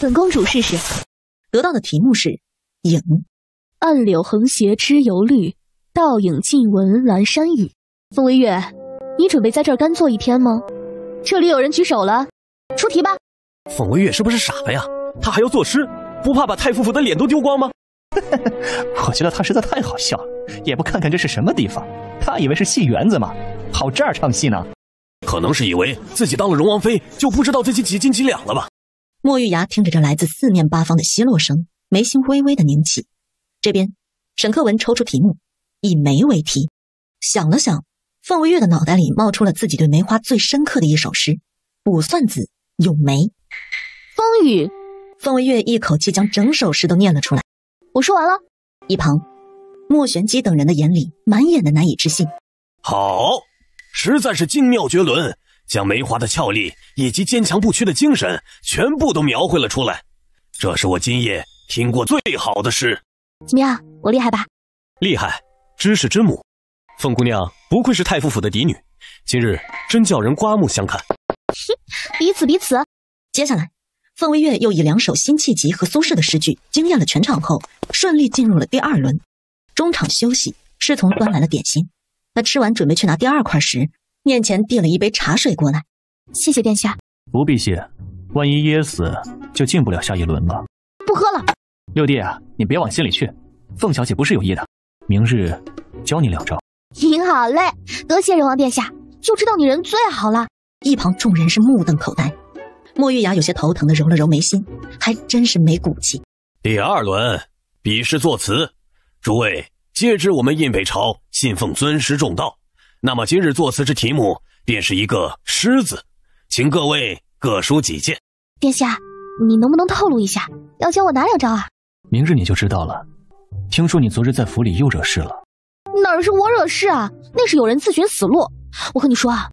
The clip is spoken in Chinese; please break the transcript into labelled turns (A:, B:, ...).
A: 本公主试试。
B: 得到的题目是影。
A: 暗柳横斜枝犹绿，倒影近闻阑珊语。凤微月，你准备在这儿干坐一天吗？这里有人举手了，出题吧。
C: 凤微月是不是傻了呀？他还要作诗，不怕把太夫妇的脸都丢光吗？
D: 我觉得他实在太好笑了，也不看看这是什么地方。他以为是戏园子吗？跑这儿唱戏呢？
C: 可能是以为自己当了荣王妃就不知道自己几斤几两了吧？
B: 莫玉牙听着这来自四面八方的奚落声，眉心微微的拧起。这边，沈克文抽出题目，以梅为题，想了想，凤微月的脑袋里冒出了自己对梅花最深刻的一首诗：“卜算子·咏梅。”
A: 风雨。
B: 凤微月一口气将整首诗都念了出来。
A: 我说完了。
B: 一旁，莫玄机等人的眼里满眼的难以置信。
C: 好，实在是精妙绝伦，将梅花的俏丽以及坚强不屈的精神全部都描绘了出来。这是我今夜听过最好的诗。
A: 怎么样，我厉害吧？
C: 厉害，知识之母，凤姑娘不愧是太傅府的嫡女，今日真叫人刮目相看。
A: 彼此彼此。
B: 接下来，凤微月又以两首辛弃疾和苏轼的诗句惊艳了全场后，顺利进入了第二轮。中场休息，侍从端来了点心。他吃完准备去拿第二块时，面前递了一杯茶水过来。
A: 谢谢殿下。
D: 不必谢，万一噎死，就进不了下一轮了。
A: 不喝了。
D: 六弟啊，你别往心里去，凤小姐不是有意的。明日教你两招。
A: 您好嘞，多谢人王殿下，就知道你人最好了。
B: 一旁众人是目瞪口呆，莫玉雅有些头疼的揉了揉眉心，还真是没骨气。
C: 第二轮比试作词，诸位皆知我们印北朝信奉尊师重道，那么今日作词之题目便是一个狮子，请各位各抒己见。
A: 殿下，你能不能透露一下，要教我哪两招啊？
D: 明日你就知道了。听说你昨日在府里又惹事了，
A: 哪是我惹事啊？那是有人自寻死路。我和你说啊，